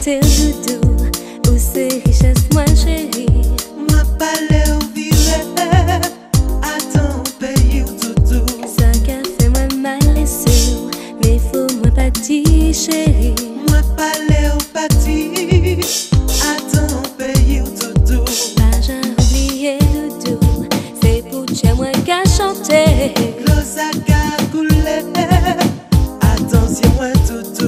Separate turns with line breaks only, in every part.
quitter le doudou, où c'est richesse, moi chérie.
Moi parler au vivre, à ton pays ou toutou.
Ça fait moi mal laissé, mais faut moi pas dire chérie.
Moi parler au pâti, à ton pays ou toutou.
Pas jamais oublier doudou, c'est pour toi moi qu'à chanter.
L'eau ça coulé, attention moi toutou.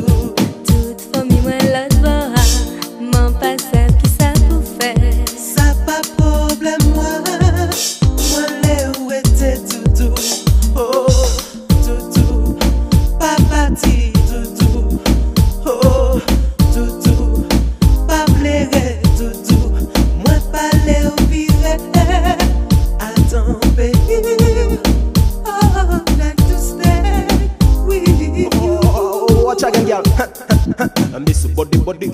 Girl. Miss Body Body,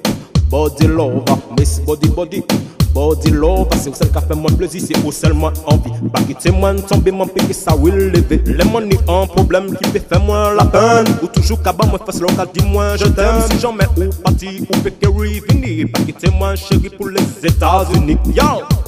Body Lover, Miss Body Body, Body Lover. C'est seul qui fait moins plaisir, c'est au seul moi envie. Pas quitter moi, tomber, mon piqué, ça will lever. Les money un problème qui fait faire moins la peine. Ou toujours qu'à bas, moi, face local, dis-moi, je t'aime. Si jamais ou parti, ou fait que revenir. Pas quitter moi, chérie, pour les États-Unis. Yo!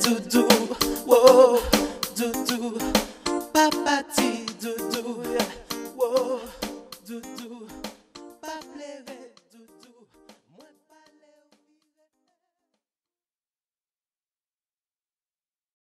to do.